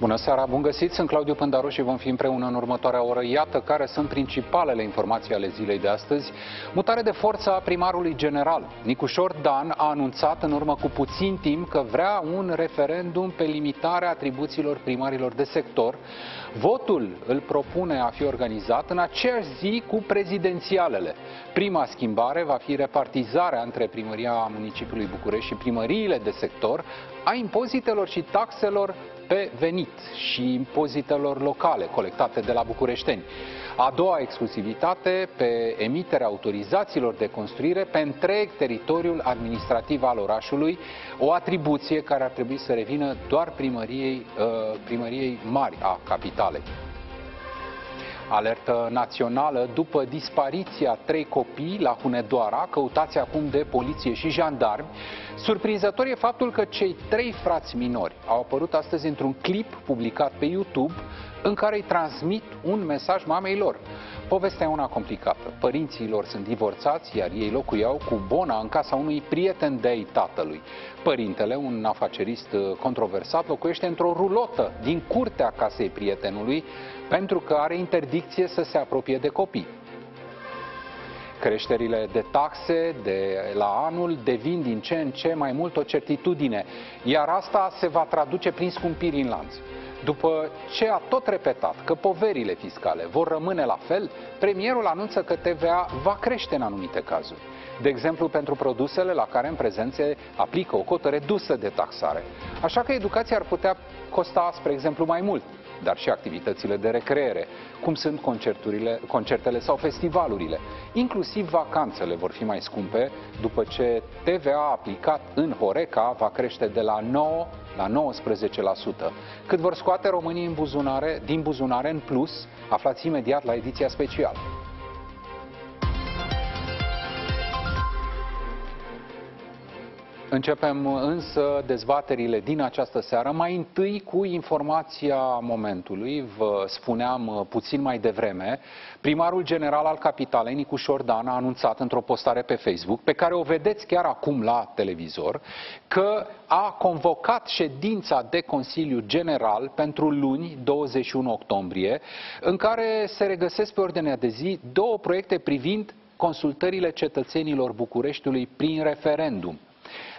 Bună seara, bun găsit, sunt Claudiu Pândaru și vom fi împreună în următoarea oră. Iată care sunt principalele informații ale zilei de astăzi. Mutare de forță a primarului general. Nicușor Dan a anunțat în urmă cu puțin timp că vrea un referendum pe limitarea atribuțiilor primarilor de sector. Votul îl propune a fi organizat în aceeași zi cu prezidențialele. Prima schimbare va fi repartizarea între primăria municipiului București și primăriile de sector a impozitelor și taxelor pe venit și impozitelor locale colectate de la bucureșteni. A doua exclusivitate pe emiterea autorizațiilor de construire pe întreg teritoriul administrativ al orașului, o atribuție care ar trebui să revină doar primăriei, uh, primăriei mari a capitalei. Alertă națională după dispariția trei copii la Hunedoara, căutați acum de poliție și jandarmi. Surprinzător e faptul că cei trei frați minori au apărut astăzi într-un clip publicat pe YouTube în care îi transmit un mesaj mamei lor. Povestea e una complicată. Părinții lor sunt divorțați, iar ei locuiau cu Bona în casa unui prieten de-ai tatălui. Părintele, un afacerist controversat, locuiește într-o rulotă din curtea casei prietenului, pentru că are interdicție să se apropie de copii. Creșterile de taxe de la anul devin din ce în ce mai mult o certitudine, iar asta se va traduce prin scumpiri în lanț. După ce a tot repetat că poverile fiscale vor rămâne la fel, premierul anunță că TVA va crește în anumite cazuri. De exemplu, pentru produsele la care în prezent se aplică o cotă redusă de taxare. Așa că educația ar putea costa, spre exemplu, mai mult dar și activitățile de recreere, cum sunt concerturile, concertele sau festivalurile. Inclusiv vacanțele vor fi mai scumpe după ce TVA aplicat în Horeca va crește de la 9 la 19%. Cât vor scoate românii în buzunare, din buzunare în plus, aflați imediat la ediția specială. Începem însă dezbaterile din această seară, mai întâi cu informația momentului. Vă spuneam puțin mai devreme, primarul general al capitalei, Nicu Șordan, a anunțat într-o postare pe Facebook, pe care o vedeți chiar acum la televizor, că a convocat ședința de Consiliu General pentru luni 21 octombrie, în care se regăsesc pe ordinea de zi două proiecte privind consultările cetățenilor Bucureștiului prin referendum.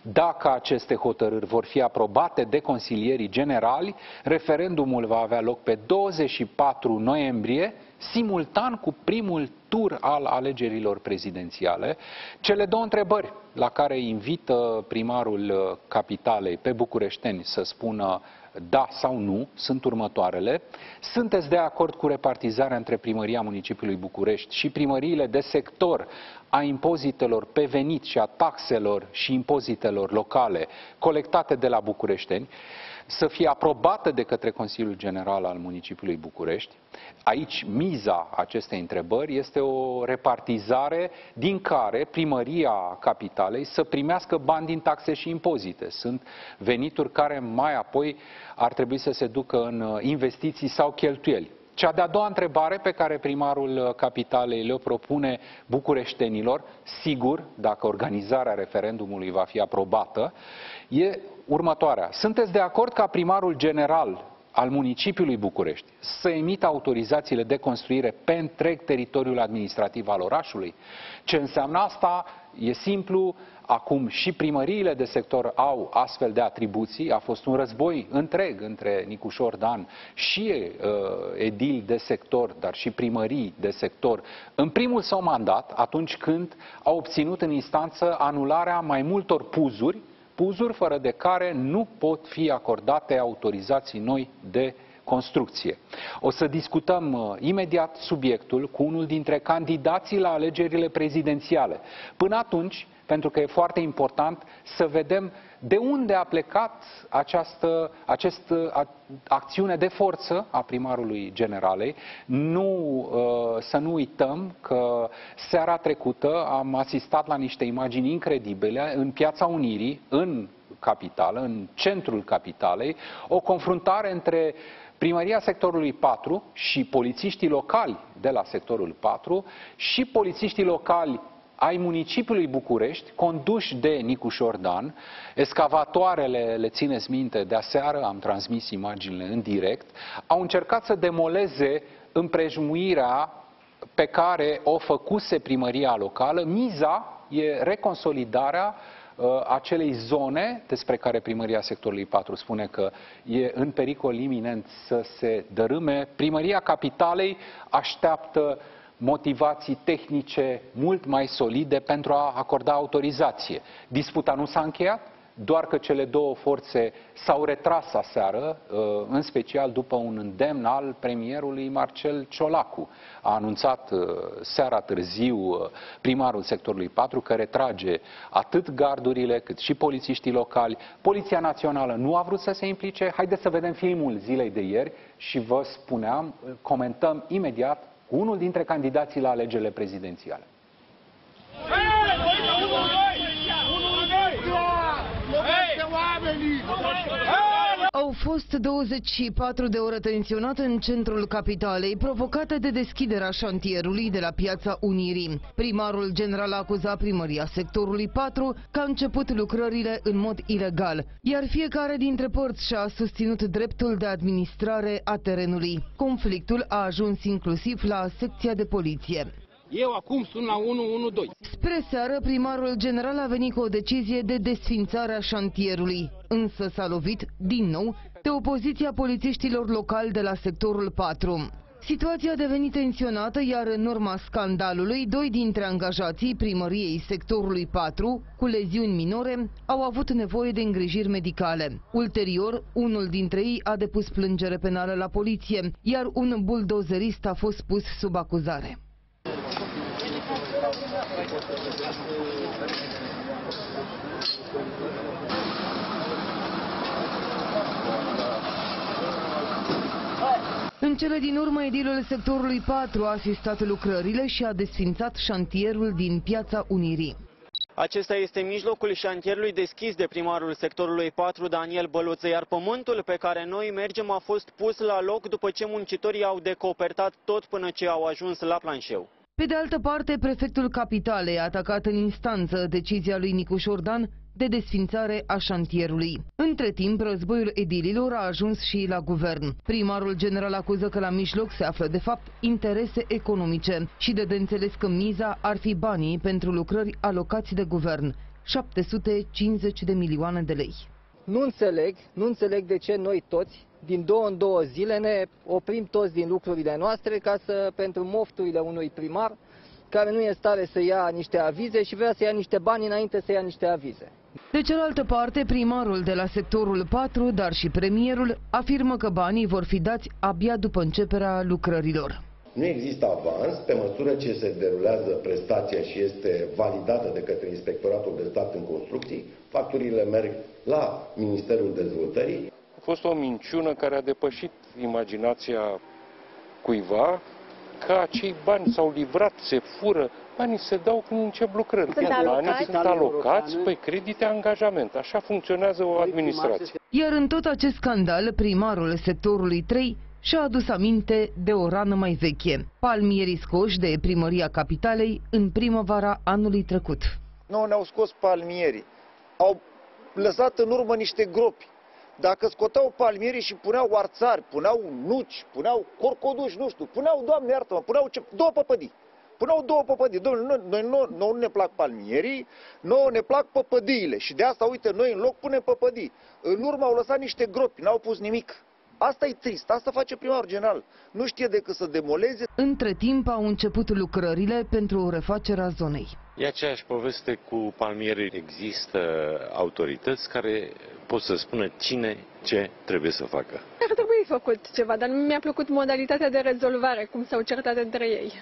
Dacă aceste hotărâri vor fi aprobate de consilierii generali, referendumul va avea loc pe 24 noiembrie, simultan cu primul tur al alegerilor prezidențiale. Cele două întrebări la care invită primarul capitalei pe bucureșteni să spună da sau nu, sunt următoarele. Sunteți de acord cu repartizarea între primăria municipiului București și primăriile de sector a impozitelor pe venit și a taxelor și impozitelor locale colectate de la bucureșteni să fie aprobată de către Consiliul General al municipiului București. Aici miza acestei întrebări este o repartizare din care primăria capitalei să primească bani din taxe și impozite. Sunt venituri care mai apoi ar trebui să se ducă în investiții sau cheltuieli. Cea de-a doua întrebare pe care primarul capitalei le-o propune bucureștenilor, sigur, dacă organizarea referendumului va fi aprobată, e următoarea. Sunteți de acord ca primarul general al municipiului București să emită autorizațiile de construire pe întreg teritoriul administrativ al orașului? Ce înseamnă asta? E simplu, acum și primăriile de sector au astfel de atribuții. A fost un război întreg între Nicușor Dan și uh, edili de sector, dar și primării de sector, în primul său mandat, atunci când au obținut în instanță anularea mai multor puzuri, puzuri fără de care nu pot fi acordate autorizații noi de construcție. O să discutăm uh, imediat subiectul cu unul dintre candidații la alegerile prezidențiale. Până atunci, pentru că e foarte important să vedem de unde a plecat această, această acțiune de forță a primarului generalei. Nu, uh, să nu uităm că seara trecută am asistat la niște imagini incredibile în Piața Unirii, în capitală, în centrul capitalei, o confruntare între primăria sectorului 4 și polițiștii locali de la sectorul 4 și polițiștii locali ai municipiului București, conduși de Nicu Șordan. Escavatoarele, le țineți minte, de aseară am transmis imaginile în direct, au încercat să demoleze împrejmuirea pe care o făcuse primăria locală. Miza e reconsolidarea uh, acelei zone despre care primăria sectorului 4 spune că e în pericol iminent să se dărâme. Primăria capitalei așteaptă motivații tehnice mult mai solide pentru a acorda autorizație. Disputa nu s-a încheiat, doar că cele două forțe s-au retras aseară, uh, în special după un îndemn al premierului Marcel Ciolacu. A anunțat uh, seara târziu uh, primarul sectorului 4 că retrage atât gardurile cât și polițiștii locali. Poliția Națională nu a vrut să se implice. Haideți să vedem filmul zilei de ieri și vă spuneam, comentăm imediat cu unul dintre candidații la alegerile prezidențiale. Au fost 24 de ore tensionate în centrul capitalei, provocate de deschiderea șantierului de la Piața Unirii. Primarul general a acuzat primăria sectorului 4 că a început lucrările în mod ilegal, iar fiecare dintre părți și-a susținut dreptul de administrare a terenului. Conflictul a ajuns inclusiv la secția de poliție. Eu acum sunt la 112. Spre seară, primarul general a venit cu o decizie de desfințare a șantierului, însă s-a lovit, din nou, de opoziția polițiștilor locali de la sectorul 4. Situația a devenit tensionată, iar în urma scandalului, doi dintre angajații primăriei sectorului 4, cu leziuni minore, au avut nevoie de îngrijiri medicale. Ulterior, unul dintre ei a depus plângere penală la poliție, iar un buldozerist a fost pus sub acuzare. În cele din urmă, edilul sectorului 4 a asistat lucrările și a desfințat șantierul din Piața Unirii. Acesta este mijlocul șantierului deschis de primarul sectorului 4, Daniel Băluță, iar pământul pe care noi mergem a fost pus la loc după ce muncitorii au decopertat tot până ce au ajuns la planșeu. Pe de altă parte, prefectul Capitalei a atacat în instanță decizia lui Nicuș Șordan de desfințare a șantierului. Între timp, războiul edililor a ajuns și la guvern. Primarul general acuză că la mijloc se află, de fapt, interese economice și de de înțeles că miza ar fi banii pentru lucrări alocați de guvern, 750 de milioane de lei. Nu înțeleg, nu înțeleg de ce noi toți, din două în două zile, ne oprim toți din lucrurile noastre ca să, pentru mofturile unui primar, care nu e în stare să ia niște avize și vrea să ia niște bani înainte să ia niște avize. De cealaltă parte, primarul de la sectorul 4, dar și premierul, afirmă că banii vor fi dați abia după începerea lucrărilor. Nu există avans pe măsură ce se derulează prestația și este validată de către Inspectoratul de Stat în Construcții. Facturile merg la Ministerul Dezvoltării. A fost o minciună care a depășit imaginația cuiva că acei bani s-au livrat, se fură, banii se dau când încep lucrări. Sunt alocați? Banii sunt alocați pe credite angajament. Așa funcționează o administrație. Iar în tot acest scandal, primarul sectorului 3 și-a adus aminte de o rană mai veche, palmierii scoși de primăria capitalei în primăvara anului trecut. Nu ne-au scos palmierii, au lăsat în urmă niște gropi. Dacă scoteau palmierii și puneau arțari, puneau nuci, puneau corcoduși, nu știu, puneau, doamne iartă-mă, puneau ce, două păpădii. Puneau două păpădii. Domnule, noi, noi, noi nu ne plac palmierii, nouă ne plac păpădiile. Și de asta, uite, noi în loc punem păpădii. În urmă au lăsat niște gropi, n-au pus nimic. Asta e trist, asta face primarul general. Nu știe decât să demoleze. Între timp au început lucrările pentru refacerea zonei. E aceeași poveste cu palmierii. Există autorități care pot să spună cine ce trebuie să facă. Ar trebui făcut ceva, dar nu mi-a plăcut modalitatea de rezolvare, cum s-au certat între ei.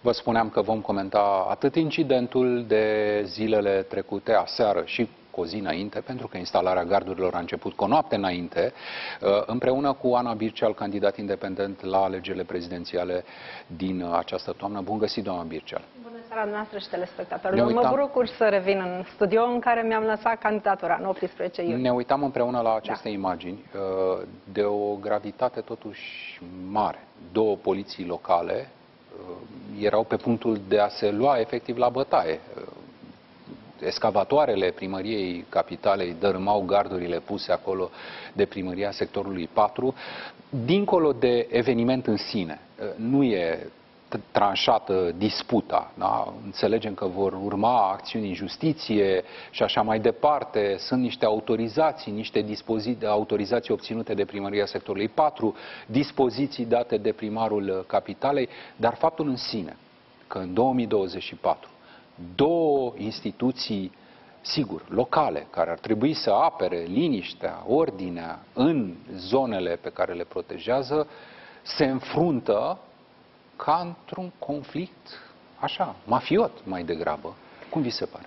Vă spuneam că vom comenta atât incidentul de zilele trecute, aseară și cu o zi înainte, pentru că instalarea gardurilor a început cu o noapte înainte, uh, împreună cu Ana Birceal, candidat independent la alegerile prezidențiale din această toamnă. Bun găsit, doamna Birceal! Bună seara noastră și telespectatorilor! Mă bucur să revin în studio în care mi-am lăsat candidatura în 18 iunie. Ne uitam împreună la aceste da. imagini uh, de o gravitate totuși mare. Două poliții locale erau pe punctul de a se lua efectiv la bătaie. Escavatoarele primăriei capitalei dărâmau gardurile puse acolo de primăria sectorului 4. Dincolo de eveniment în sine, nu e tranșată disputa. Da? Înțelegem că vor urma acțiuni în justiție și așa mai departe. Sunt niște autorizații, niște autorizații obținute de primăria sectorului 4, dispoziții date de primarul capitalei, dar faptul în sine că în 2024 două instituții sigur, locale, care ar trebui să apere liniștea, ordinea în zonele pe care le protejează, se înfruntă ca într-un conflict, așa, mafiot mai degrabă. Cum vi se pare?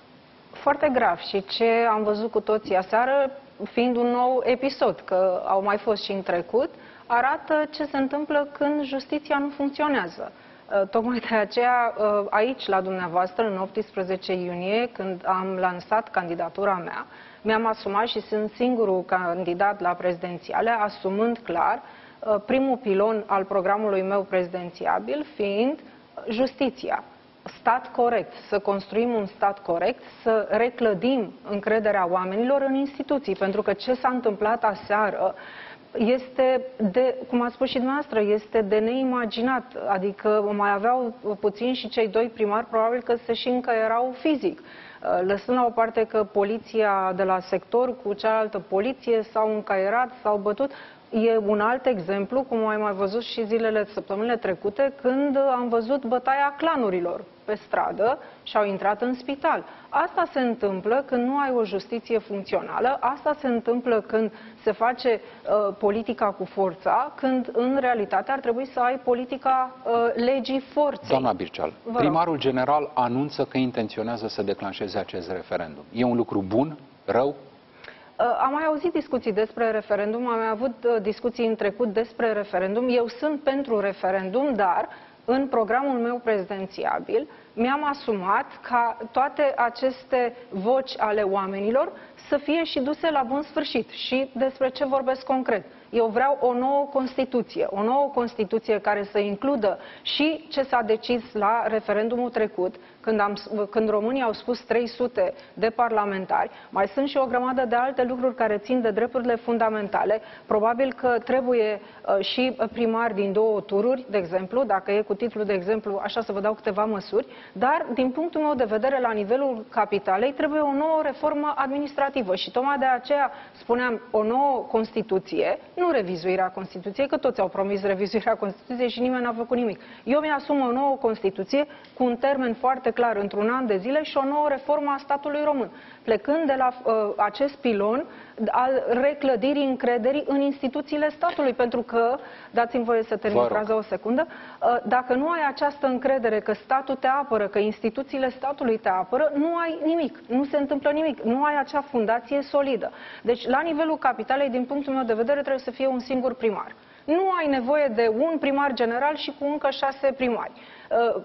Foarte grav și ce am văzut cu toții aseară, fiind un nou episod, că au mai fost și în trecut, arată ce se întâmplă când justiția nu funcționează. Uh, tocmai de aceea, uh, aici, la dumneavoastră, în 18 iunie, când am lansat candidatura mea, mi-am asumat și sunt singurul candidat la prezidențiale, asumând clar Uh, primul pilon al programului meu prezidențiabil fiind justiția. Stat corect, să construim un stat corect, să reclădim încrederea oamenilor în instituții, pentru că ce s-a întâmplat aseară este de, cum a spus și dumneavoastră, este de neimaginat. Adică mai aveau puțin și cei doi primari, probabil că se și încă erau fizic. Uh, lăsând la o parte că poliția de la sector cu cealaltă poliție s-au încaierat, s-au bătut, E un alt exemplu, cum ai mai văzut și zilele, săptămânile trecute, când am văzut bătaia clanurilor pe stradă și au intrat în spital. Asta se întâmplă când nu ai o justiție funcțională, asta se întâmplă când se face uh, politica cu forța, când în realitate ar trebui să ai politica uh, legii forței. Doamna Birceal, primarul general anunță că intenționează să declanșeze acest referendum. E un lucru bun, rău? Uh, am mai auzit discuții despre referendum, am mai avut uh, discuții în trecut despre referendum. Eu sunt pentru referendum, dar în programul meu prezidențiabil mi-am asumat ca toate aceste voci ale oamenilor să fie și duse la bun sfârșit. Și despre ce vorbesc concret? Eu vreau o nouă Constituție, o nouă Constituție care să includă și ce s-a decis la referendumul trecut, când, am, când românii au spus 300 de parlamentari. Mai sunt și o grămadă de alte lucruri care țin de drepturile fundamentale. Probabil că trebuie uh, și primari din două tururi, de exemplu, dacă e cu titlul de exemplu, așa să vă dau câteva măsuri, dar din punctul meu de vedere, la nivelul capitalei, trebuie o nouă reformă administrativă și tocmai de aceea spuneam o nouă Constituție, nu revizuirea Constituției, că toți au promis revizuirea Constituției și nimeni n-a făcut nimic. Eu mi-asum o nouă Constituție cu un termen foarte clar, într-un an de zile și o nouă reformă a statului român, plecând de la uh, acest pilon al reclădirii încrederii în instituțiile statului, pentru că, dați-mi voie să termin fraza o secundă, uh, dacă nu ai această încredere că statul te apără, că instituțiile statului te apără, nu ai nimic, nu se întâmplă nimic, nu ai acea fundație solidă. Deci, la nivelul capitalei, din punctul meu de vedere, trebuie să fie un singur primar. Nu ai nevoie de un primar general și cu încă șase primari.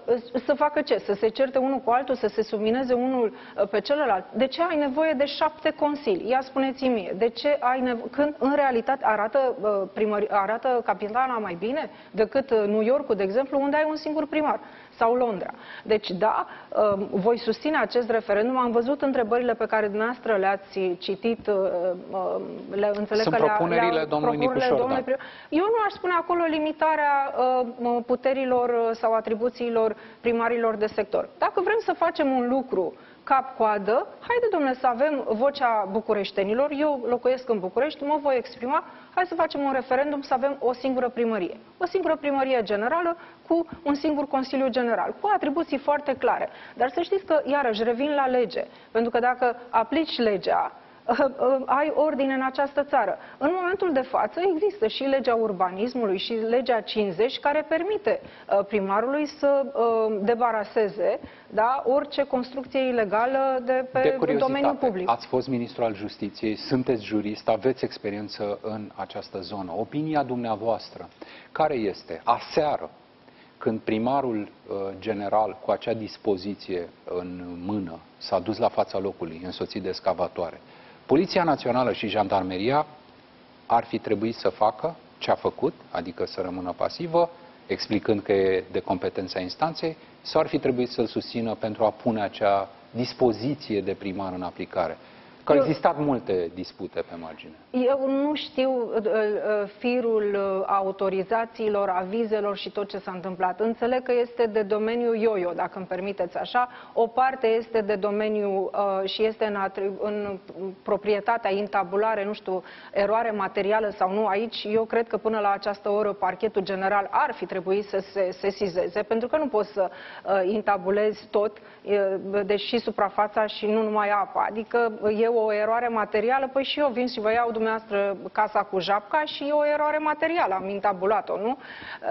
Uh, să facă ce? Să se certe unul cu altul, să se submineze unul uh, pe celălalt? De ce ai nevoie de șapte consilii? Ia spuneți-mi mie, de ce ai nevoie? Când în realitate arată, uh, primări... arată capitala mai bine decât New York, de exemplu, unde ai un singur primar? Sau Londra. Deci, da, um, voi susține acest referendum. Am văzut întrebările pe care dumneavoastră le-ați citit, uh, um, le înțeleg Sunt că propunerile le domnului Nicușor, domnului da. Eu nu aș spune acolo limitarea uh, puterilor sau atribuțiilor primarilor de sector. Dacă vrem să facem un lucru cap-coadă, haide, domnule, să avem vocea bucureștenilor, eu locuiesc în București, mă voi exprima, hai să facem un referendum să avem o singură primărie. O singură primărie generală cu un singur Consiliu General, cu atribuții foarte clare. Dar să știți că, iarăși, revin la lege, pentru că dacă aplici legea, ai ordine în această țară. În momentul de față există și legea urbanismului și legea 50 care permite uh, primarului să uh, debaraseze da, orice construcție ilegală de pe de domeniul public. Ați fost ministru al justiției, sunteți jurist, aveți experiență în această zonă. Opinia dumneavoastră, care este? Aseară, când primarul uh, general cu acea dispoziție în mână s-a dus la fața locului, însoțit de scavatoare, Poliția Națională și Jandarmeria ar fi trebuit să facă ce a făcut, adică să rămână pasivă, explicând că e de competența instanței, sau ar fi trebuit să-l susțină pentru a pune acea dispoziție de primar în aplicare? Că au existat multe dispute pe margine. Eu nu știu uh, uh, firul uh, autorizațiilor, avizelor și tot ce s-a întâmplat. Înțeleg că este de domeniul yo-yo, dacă îmi permiteți așa. O parte este de domeniu și este în, în proprietatea intabulare, nu știu, eroare materială sau nu. Aici eu cred că până la această oră parchetul general ar fi trebuit să se sesizeze, pentru că nu poți să intabulezi tot, deși suprafața și nu numai apa. Adică e o eroare materială, păi și eu vin și vă iau dumneavoastră casa cu japca și e o eroare materială, am intabulat-o, nu?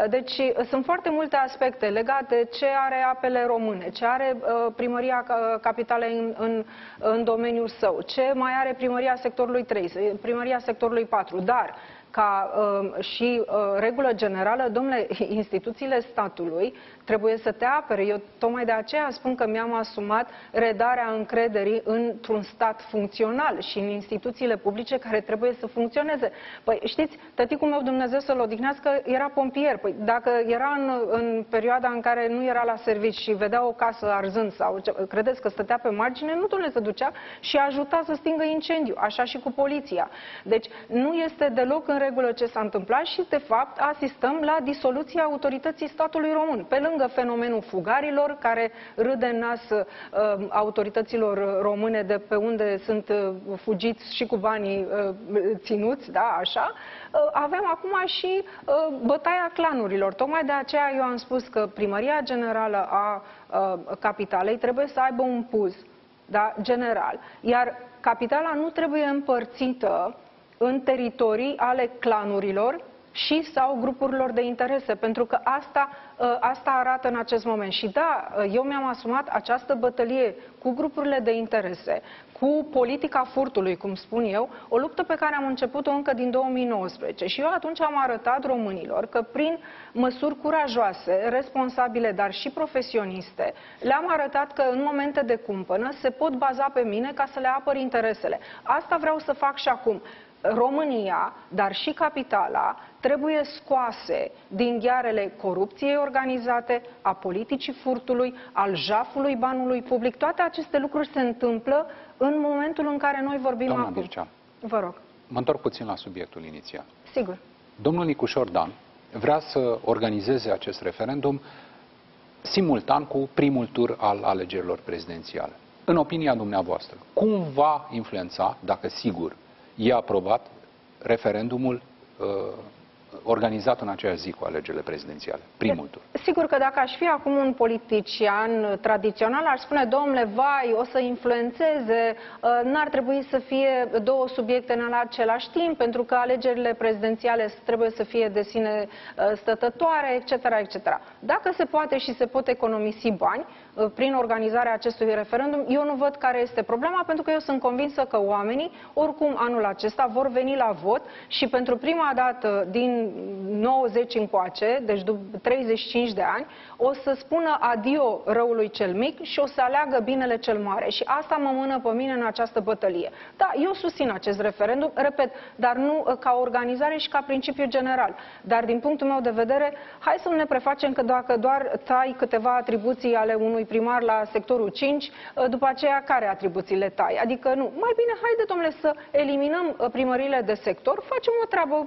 Deci sunt foarte multe aspecte legate de ce are apele române, ce are uh, primăria capitalei în, în, în domeniul său, ce mai are primăria sectorului 3, primăria sectorului 4, dar ca uh, și uh, regulă generală, domnule, instituțiile statului trebuie să te apere. Eu tocmai de aceea spun că mi-am asumat redarea încrederii într-un stat funcțional și în instituțiile publice care trebuie să funcționeze. Păi știți, tăticul meu Dumnezeu să-l odihnească era pompier. Păi dacă era în, în perioada în care nu era la servici și vedea o casă arzând sau ce, credeți că stătea pe margine, nu domnule se ducea și ajuta să stingă incendiu. Așa și cu poliția. Deci nu este deloc în regulă ce s-a întâmplat și de fapt asistăm la disoluția autorității statului român. Pe lângă lângă fenomenul fugarilor, care râde în nas uh, autorităților române de pe unde sunt uh, fugiți și cu banii uh, ținuți, da, așa, uh, avem acum și uh, bătaia clanurilor. Tocmai de aceea eu am spus că Primăria Generală a uh, Capitalei trebuie să aibă un puz da, general, iar capitala nu trebuie împărțită în teritorii ale clanurilor și sau grupurilor de interese, pentru că asta, ă, asta arată în acest moment. Și da, ă, eu mi-am asumat această bătălie cu grupurile de interese, cu politica furtului, cum spun eu, o luptă pe care am început-o încă din 2019. Și eu atunci am arătat românilor că prin măsuri curajoase, responsabile, dar și profesioniste, le-am arătat că în momente de cumpănă se pot baza pe mine ca să le apăr interesele. Asta vreau să fac și acum. România, dar și capitala, trebuie scoase din ghearele corupției organizate, a politicii furtului, al jafului banului public. Toate aceste lucruri se întâmplă în momentul în care noi vorbim Doamna acum. Mircea, Vă rog. mă întorc puțin la subiectul inițial. Sigur. Domnul Nicușor Dan vrea să organizeze acest referendum simultan cu primul tur al alegerilor prezidențiale. În opinia dumneavoastră, cum va influența, dacă sigur e aprobat referendumul uh, organizat în aceeași zi cu alegerile prezidențiale, primul tur. Sigur că dacă aș fi acum un politician tradițional, aș spune, domnule, vai, o să influențeze, uh, n-ar trebui să fie două subiecte în același timp, pentru că alegerile prezidențiale trebuie să fie de sine uh, stătătoare, etc., etc. Dacă se poate și se pot economisi bani uh, prin organizarea acestui referendum, eu nu văd care este problema, pentru că eu sunt convinsă că oamenii, oricum anul acesta, vor veni la vot și pentru prima dată din 90 încoace, deci după 35 de ani, o să spună adio răului cel mic și o să aleagă binele cel mare. Și asta mă mână pe mine în această bătălie. Da, eu susțin acest referendum, repet, dar nu uh, ca organizare și ca principiu general. Dar din punctul meu de vedere, hai să nu ne prefacem că dacă doar tai câteva atribuții ale unui primar la sectorul 5, uh, după aceea care atribuțiile tai? Adică nu. Mai bine, haide, domnule, să eliminăm uh, primările de sector, facem o treabă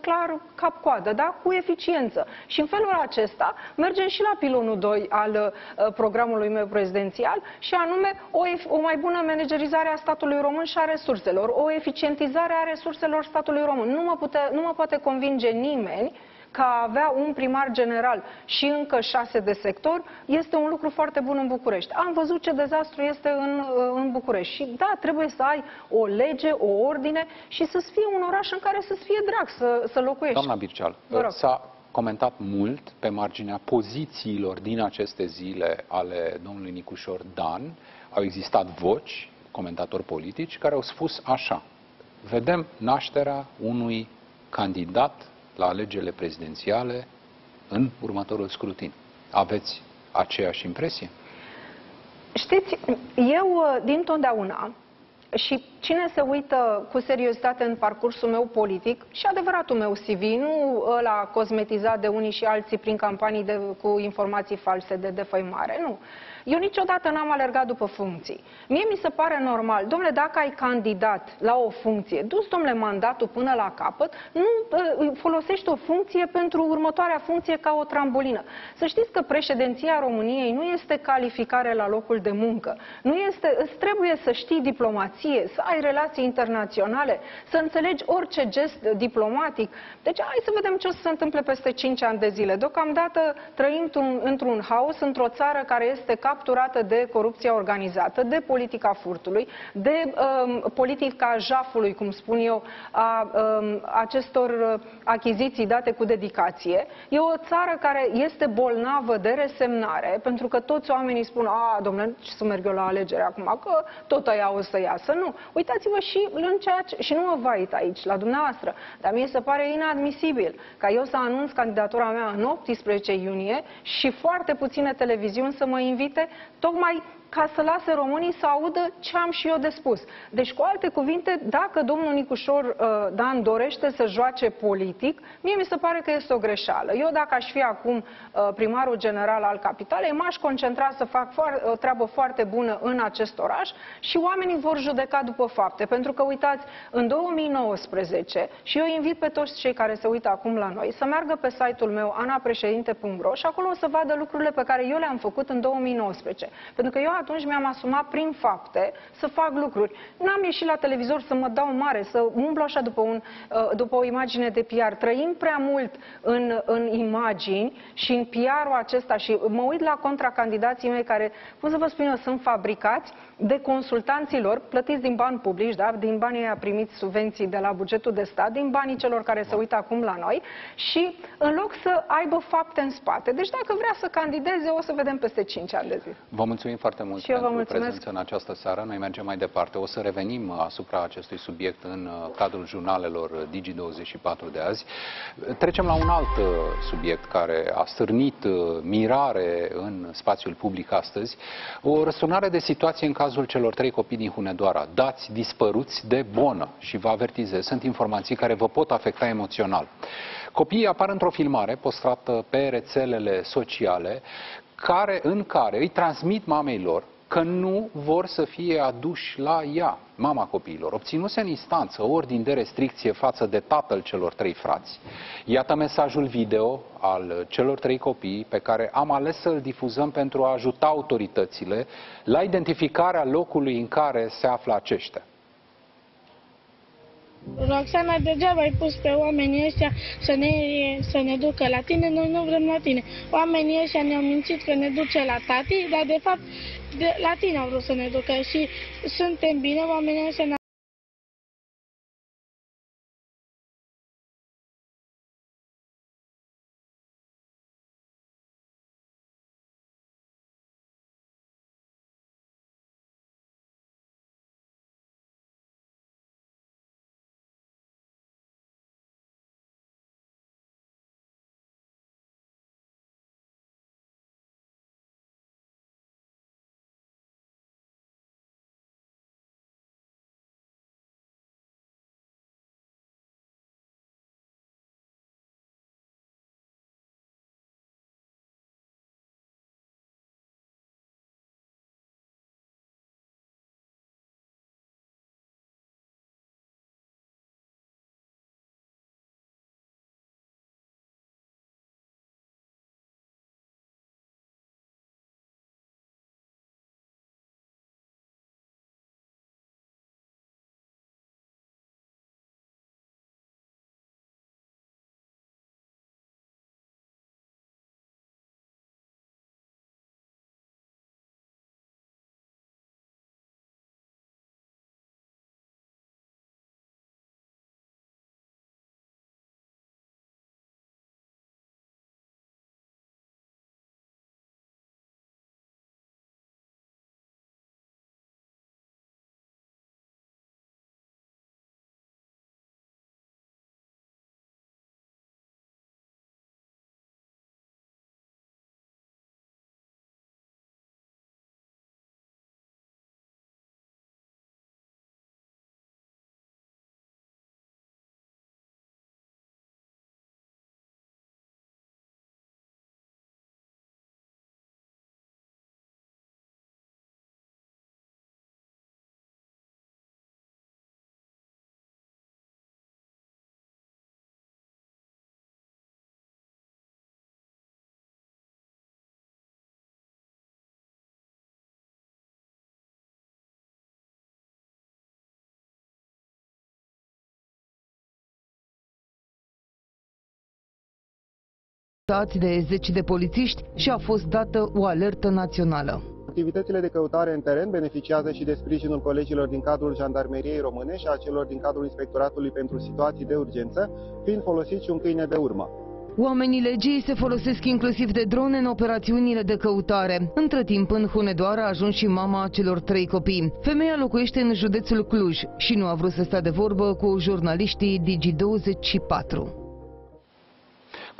clar cap-coadă, da? cu eficiență. Și în felul acesta mergem și la pilonul 2 al uh, programului meu prezidențial și anume o, o mai bună managerizare a statului român și a resurselor, o eficientizare a resurselor statului român. Nu mă, pute, nu mă poate convinge nimeni că a avea un primar general și încă șase de sector este un lucru foarte bun în București. Am văzut ce dezastru este în, uh, în București și da, trebuie să ai o lege, o ordine și să-ți fie un oraș în care să-ți fie drag să, să locuiești. Doamna Birceal, s-a comentat mult pe marginea pozițiilor din aceste zile ale domnului Nicușor Dan. Au existat voci, comentatori politici, care au spus așa. Vedem nașterea unui candidat la alegerile prezidențiale în următorul scrutin. Aveți aceeași impresie? Știți, eu din totdeauna Și cine se uită cu seriozitate în parcursul meu politic și adevăratul meu CV, nu ăla cosmetizat de unii și alții prin campanii de, cu informații false de defăimare, nu. Eu niciodată n-am alergat după funcții. Mie mi se pare normal, domnule, dacă ai candidat la o funcție, dus, domnule, mandatul până la capăt, nu uh, folosești o funcție pentru următoarea funcție ca o trambulină. Să știți că președinția României nu este calificare la locul de muncă. Nu este, îți trebuie să știi diplomație, să ai relații internaționale, să înțelegi orice gest diplomatic. Deci hai să vedem ce o să se întâmple peste 5 ani de zile. Deocamdată trăim într-un haos, într-o țară care este ca capturată de corupția organizată, de politica furtului, de um, politica jafului, cum spun eu, a um, acestor uh, achiziții date cu dedicație. E o țară care este bolnavă de resemnare, pentru că toți oamenii spun, a, domnule, ce să merg eu la alegere acum, că tot aia o să iasă. Nu. Uitați-vă și în ceea ce, și nu mă vait aici, la dumneavoastră, dar mie se pare inadmisibil ca eu să anunț candidatura mea în 18 iunie și foarte puține televiziuni să mă invite tocmai ca să lase românii să audă ce am și eu de spus. Deci, cu alte cuvinte, dacă domnul Nicușor uh, Dan dorește să joace politic, mie mi se pare că este o greșeală. Eu, dacă aș fi acum uh, primarul general al capitalei, m-aș concentra să fac o treabă foarte bună în acest oraș și oamenii vor judeca după fapte. Pentru că, uitați, în 2019, și eu invit pe toți cei care se uită acum la noi, să meargă pe site-ul meu anapreședinte.ro și acolo o să vadă lucrurile pe care eu le-am făcut în 2019. Pentru că eu atunci mi-am asumat prin fapte să fac lucruri. N-am ieșit la televizor să mă dau mare, să umblu așa după, un, uh, după o imagine de PR. Trăim prea mult în, în imagini și în PR-ul acesta și mă uit la contracandidații mei care, cum să vă spun eu, sunt fabricați de consultanții lor, plătiți din bani publici, da? din banii a primit subvenții de la bugetul de stat, din banii celor care se uită acum la noi și în loc să aibă fapte în spate. Deci dacă vrea să candideze, o să vedem peste 5 ani de zi. Vă mulțumim foarte mult și eu pentru vă prezența în această seară. Noi mergem mai departe. O să revenim asupra acestui subiect în uh, cadrul jurnalelor Digi24 de azi. Trecem la un alt uh, subiect care a stârnit uh, mirare în spațiul public astăzi. O răsunare de situație în cazul celor trei copii din Hunedoara, dați dispăruți de bonă și vă avertizez, sunt informații care vă pot afecta emoțional. Copiii apar într-o filmare postată pe rețelele sociale care, în care îi transmit mamei lor că nu vor să fie aduși la ea, mama copiilor. Obținuse în instanță ordin de restricție față de tatăl celor trei frați. Iată mesajul video al celor trei copii pe care am ales să-l difuzăm pentru a ajuta autoritățile la identificarea locului în care se află aceștia. Roxana, degeaba ai pus pe oamenii ăștia să ne, să ne ducă la tine, noi nu vrem la tine. Oamenii ăștia ne-au mințit că ne duce la tati, dar de fapt de, la tine au vrut să ne ducă și suntem bine, oamenii ăștia de zeci de polițiști și a fost dată o alertă națională. Activitățile de căutare în teren beneficiază și de sprijinul colegilor din cadrul Jandarmeriei Române și a celor din cadrul Inspectoratului pentru Situații de Urgență, fiind folosit și un câine de urmă. Oamenii legii se folosesc inclusiv de drone în operațiunile de căutare. Între timp, în Hunedoara a ajuns și mama celor trei copii. Femeia locuiește în județul Cluj și nu a vrut să stea de vorbă cu jurnaliștii Digi24.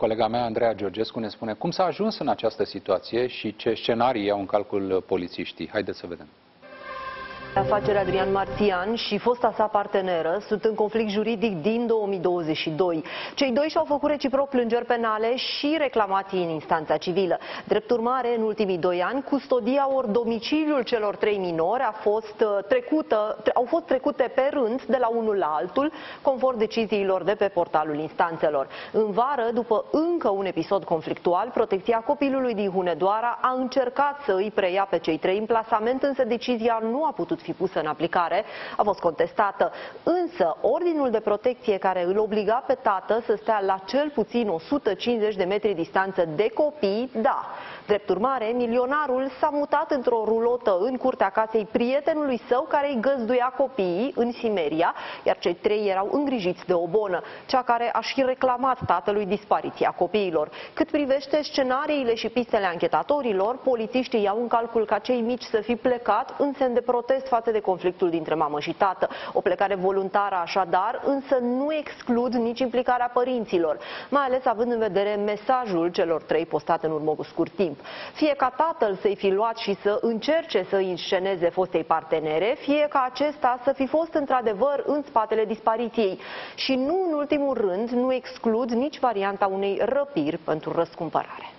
Colega mea, Andreea Georgescu, ne spune cum s-a ajuns în această situație și ce scenarii iau în calcul polițiștii. Haideți să vedem. Afacerea Adrian Marțian și fosta sa parteneră sunt în conflict juridic din 2022. Cei doi și-au făcut reciproc plângeri penale și reclamații în instanța civilă. Drept urmare, în ultimii doi ani, custodia ori domiciliul celor trei minori a fost uh, trecută, au fost trecute pe rând de la unul la altul, conform deciziilor de pe portalul instanțelor. În vară, după încă un episod conflictual, protecția copilului din Hunedoara a încercat să îi preia pe cei trei în plasament, însă decizia nu a putut fi pusă în aplicare, a fost contestată. Însă, ordinul de protecție care îl obliga pe tată să stea la cel puțin 150 de metri distanță de copii, da. Drept urmare, milionarul s-a mutat într-o rulotă în curtea casei prietenului său care îi găzduia copiii în Simeria, iar cei trei erau îngrijiți de o bonă, cea care a și reclamat tatălui dispariția copiilor. Cât privește scenariile și pistele anchetatorilor, polițiștii iau în calcul ca cei mici să fi plecat în semn de protest față de conflictul dintre mamă și tată. O plecare voluntară așadar, însă nu exclud nici implicarea părinților, mai ales având în vedere mesajul celor trei postate în urmă cu scurt timp timp. Fie ca tatăl să-i fi luat și să încerce să însceneze fostei partenere, fie ca acesta să fi fost într-adevăr în spatele dispariției. Și nu în ultimul rând, nu exclud nici varianta unei răpiri pentru răscumpărare.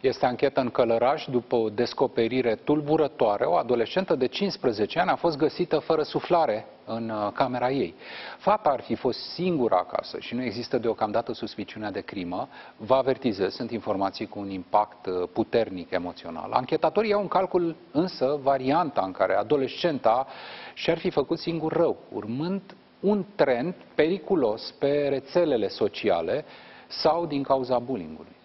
Este anchetă în Călăraș după o descoperire tulburătoare. O adolescentă de 15 ani a fost găsită fără suflare în uh, camera ei. Fata ar fi fost singură acasă și nu există deocamdată suspiciunea de crimă. Vă avertizez, sunt informații cu un impact uh, puternic emoțional. Anchetatorii iau în calcul însă varianta în care adolescenta și-ar fi făcut singur rău, urmând un trend periculos pe rețelele sociale sau din cauza bullyingului.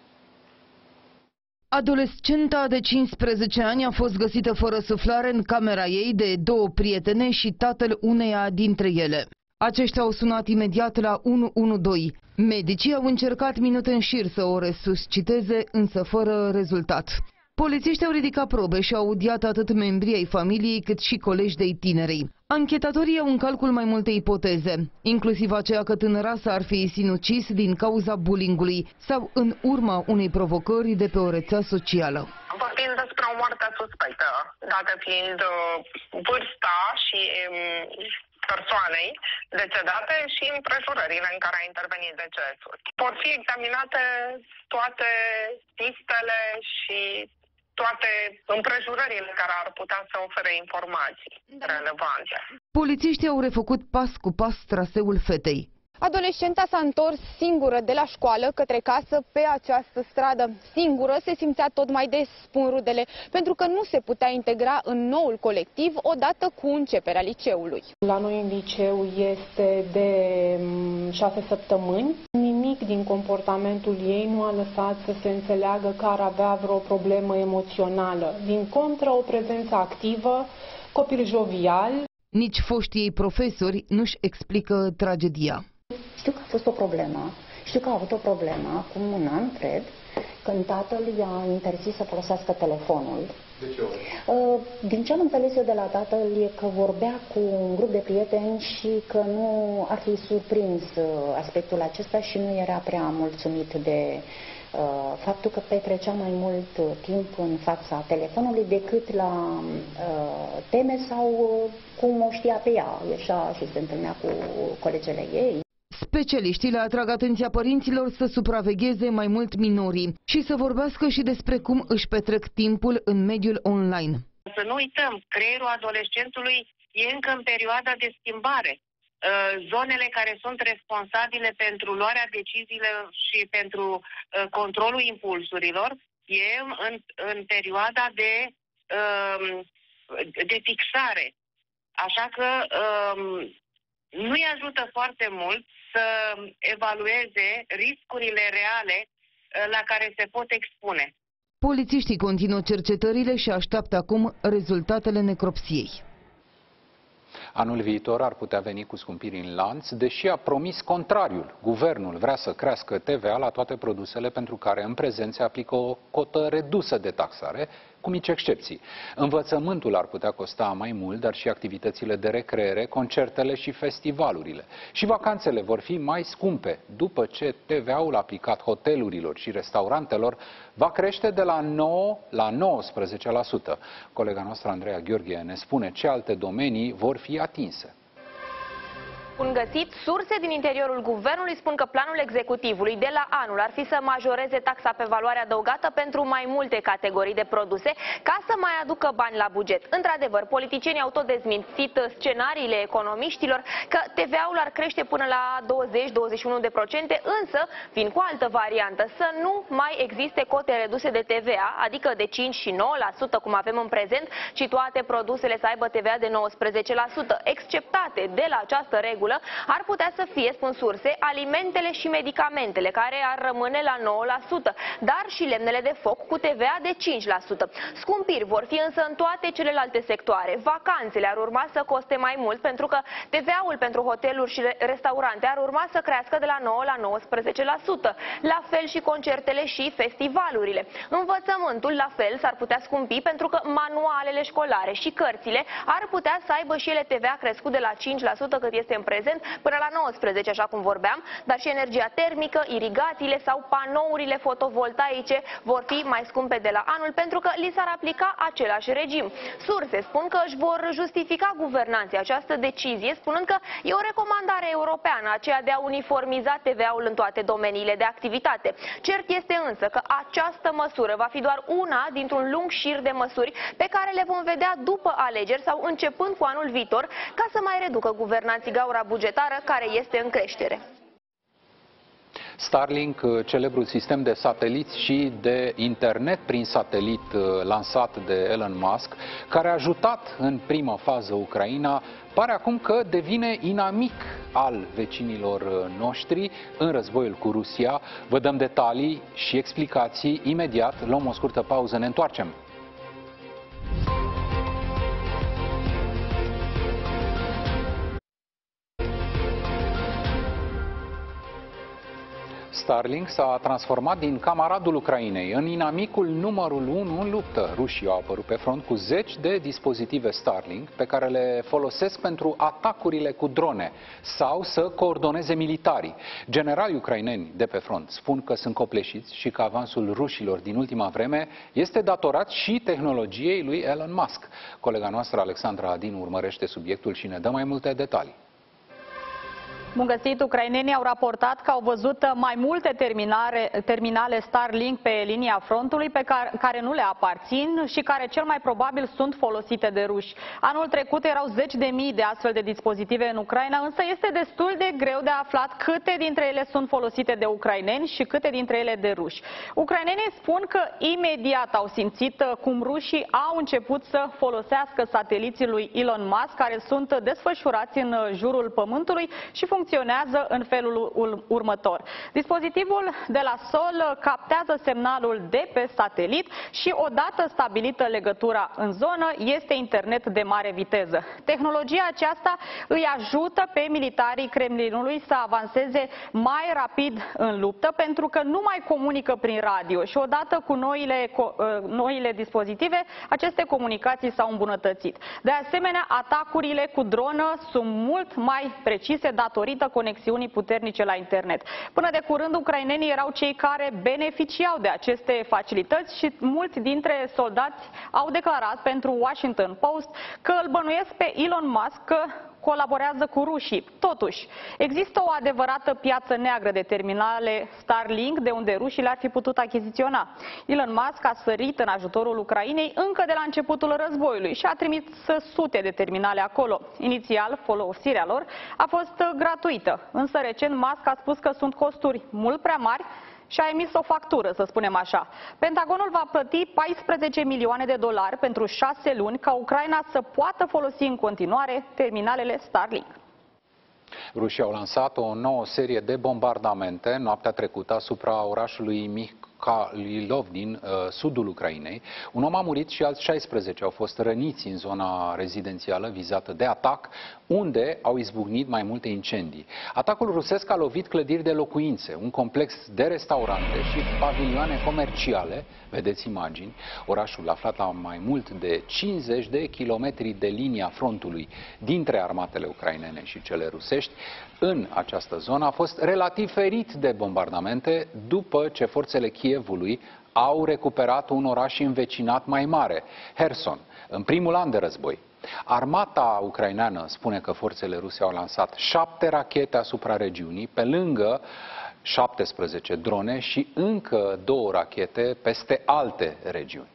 Adolescenta de 15 ani a fost găsită fără suflare în camera ei de două prietene și tatăl uneia dintre ele. Aceștia au sunat imediat la 112. Medicii au încercat minute în șir să o resusciteze, însă fără rezultat. Polițiștii au ridicat probe și au audiat atât membrii ai familiei cât și colegi de tinerei. Anchetatorii au în calcul mai multe ipoteze, inclusiv aceea că tânăra s-ar fi sinucis din cauza bullyingului sau în urma unei provocări de pe o rețea socială. Vorbim despre o moarte suspectă, dată fiind uh, vârsta și um, persoanei decedate și împrejurările în care a intervenit decesul. Pot fi examinate toate pistele și toate împrejurările care ar putea să ofere informații da. relevante. Polițiștii au refăcut pas cu pas traseul fetei. Adolescenta s-a întors singură de la școală către casă pe această stradă. Singură se simțea tot mai des, spun rudele, pentru că nu se putea integra în noul colectiv odată cu începerea liceului. La noi în liceu este de mm, șase săptămâni. Nimic din comportamentul ei nu a lăsat să se înțeleagă că ar avea vreo problemă emoțională. Din contră, o prezență activă, copil jovial. Nici foștii ei profesori nu-și explică tragedia. Știu că a fost o problemă. Știu că a avut o problemă acum un an, cred, când tatăl i-a interzis să folosească telefonul. De ce ori? Uh, din ce am înțeles eu de la tatăl e că vorbea cu un grup de prieteni și că nu ar fi surprins uh, aspectul acesta și nu era prea mulțumit de uh, faptul că petrecea mai mult timp în fața telefonului decât la teme sau cum o știa pe ea. Ieșea și se întâlnea cu colegele ei. Specialiștii le atrag atenția părinților să supravegheze mai mult minorii și să vorbească și despre cum își petrec timpul în mediul online. Să nu uităm, creierul adolescentului e încă în perioada de schimbare. Uh, zonele care sunt responsabile pentru luarea deciziilor și pentru uh, controlul impulsurilor e în, în perioada de, um, de fixare. Așa că um, nu-i ajută foarte mult să evalueze riscurile reale la care se pot expune. Polițiștii continuă cercetările și așteaptă acum rezultatele necropsiei. Anul viitor ar putea veni cu scumpiri în lanț, deși a promis contrariul. Guvernul vrea să crească TVA la toate produsele pentru care în prezent se aplică o cotă redusă de taxare, cu mici excepții. Învățământul ar putea costa mai mult, dar și activitățile de recreere, concertele și festivalurile. Și vacanțele vor fi mai scumpe, după ce TVA-ul aplicat hotelurilor și restaurantelor va crește de la 9 la 19%. Colega noastră, Andreea Gheorghe, ne spune ce alte domenii vor fi atinse. Bun găsit! Surse din interiorul guvernului spun că planul executivului de la anul ar fi să majoreze taxa pe valoare adăugată pentru mai multe categorii de produse ca să mai aducă bani la buget. Într-adevăr, politicienii au tot dezmințit scenariile economiștilor că TVA-ul ar crește până la 20-21%, însă vin cu altă variantă, să nu mai existe cote reduse de TVA, adică de 5 și 9% cum avem în prezent, ci toate produsele să aibă TVA de 19%, exceptate de la această regulă regulă ar putea să fie, spun surse, alimentele și medicamentele, care ar rămâne la 9%, dar și lemnele de foc cu TVA de 5%. Scumpiri vor fi însă în toate celelalte sectoare. Vacanțele ar urma să coste mai mult pentru că TVA-ul pentru hoteluri și restaurante ar urma să crească de la 9 la 19%. La fel și concertele și festivalurile. Învățământul, la fel, s-ar putea scumpi pentru că manualele școlare și cărțile ar putea să aibă și ele TVA crescut de la 5% cât este în prezent prezent, până la 19, așa cum vorbeam, dar și energia termică, irigațiile sau panourile fotovoltaice vor fi mai scumpe de la anul pentru că li s-ar aplica același regim. Surse spun că își vor justifica guvernanții această decizie, spunând că e o recomandare europeană, aceea de a uniformiza TVA-ul în toate domeniile de activitate. Cert este însă că această măsură va fi doar una dintr-un lung șir de măsuri pe care le vom vedea după alegeri sau începând cu anul viitor, ca să mai reducă guvernanții gaura bugetară care este în creștere. Starlink, uh, celebrul sistem de sateliți și de internet prin satelit uh, lansat de Elon Musk, care a ajutat în prima fază Ucraina, pare acum că devine inamic al vecinilor uh, noștri în războiul cu Rusia. Vă dăm detalii și explicații imediat. Luăm o scurtă pauză, ne întoarcem. Starlink s-a transformat din camaradul Ucrainei în inamicul numărul 1 în luptă. Rușii au apărut pe front cu zeci de dispozitive Starlink pe care le folosesc pentru atacurile cu drone sau să coordoneze militarii. Generalii ucraineni de pe front spun că sunt copleșiți și că avansul rușilor din ultima vreme este datorat și tehnologiei lui Elon Musk. Colega noastră Alexandra Adin urmărește subiectul și ne dă mai multe detalii. Bun găsit, ucrainenii au raportat că au văzut mai multe terminare, terminale Starlink pe linia frontului pe care, care nu le aparțin și care cel mai probabil sunt folosite de ruși. Anul trecut erau zeci de mii de astfel de dispozitive în Ucraina, însă este destul de greu de aflat câte dintre ele sunt folosite de ucraineni și câte dintre ele de ruși. Ucrainenii spun că imediat au simțit cum rușii au început să folosească sateliții lui Elon Musk, care sunt desfășurați în jurul Pământului și funcționează funcționează în felul următor. Dispozitivul de la sol captează semnalul de pe satelit și odată stabilită legătura în zonă, este internet de mare viteză. Tehnologia aceasta îi ajută pe militarii Kremlinului să avanseze mai rapid în luptă pentru că nu mai comunică prin radio și odată cu noile, ă, noile dispozitive, aceste comunicații s-au îmbunătățit. De asemenea, atacurile cu dronă sunt mult mai precise datorită datorită conexiunii puternice la internet. Până de curând, ucrainenii erau cei care beneficiau de aceste facilități și mulți dintre soldați au declarat pentru Washington Post că îl bănuiesc pe Elon Musk că colaborează cu rușii. Totuși, există o adevărată piață neagră de terminale Starlink, de unde rușii le-ar fi putut achiziționa. Elon Musk a sărit în ajutorul Ucrainei încă de la începutul războiului și a trimis sute de terminale acolo. Inițial, folosirea lor a fost gratuită, însă recent Musk a spus că sunt costuri mult prea mari și a emis o factură, să spunem așa. Pentagonul va plăti 14 milioane de dolari pentru șase luni ca Ucraina să poată folosi în continuare terminalele Starlink. Rușii au lansat o nouă serie de bombardamente noaptea trecută asupra orașului Mikhailov din uh, sudul Ucrainei. Un om a murit și alți 16 au fost răniți în zona rezidențială vizată de atac, unde au izbucnit mai multe incendii. Atacul rusesc a lovit clădiri de locuințe, un complex de restaurante și pavilioane comerciale, vedeți imagini. Orașul aflat la mai mult de 50 de kilometri de linia frontului dintre armatele ucrainene și cele rusești, în această zonă a fost relativ ferit de bombardamente după ce forțele Kievului au recuperat un oraș învecinat mai mare, Herson, în primul an de război. Armata ucraineană spune că forțele ruse au lansat șapte rachete asupra regiunii, pe lângă 17 drone și încă două rachete peste alte regiuni.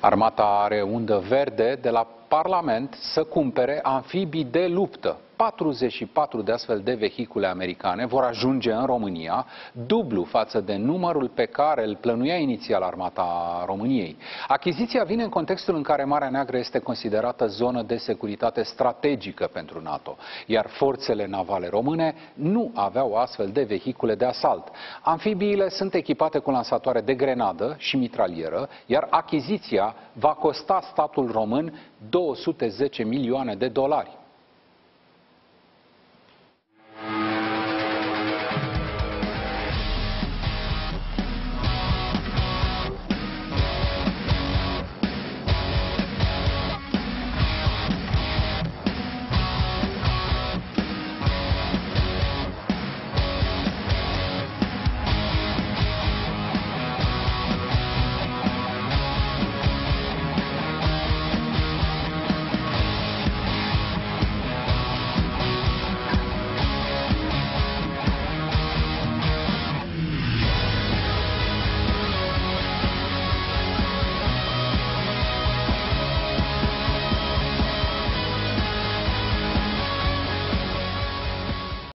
Armata are undă verde de la Parlament să cumpere amfibii de luptă 44 de astfel de vehicule americane vor ajunge în România, dublu față de numărul pe care îl plănuia inițial armata României. Achiziția vine în contextul în care Marea Neagră este considerată zonă de securitate strategică pentru NATO, iar forțele navale române nu aveau astfel de vehicule de asalt. Amfibiile sunt echipate cu lansatoare de grenadă și mitralieră, iar achiziția va costa statul român 210 milioane de dolari.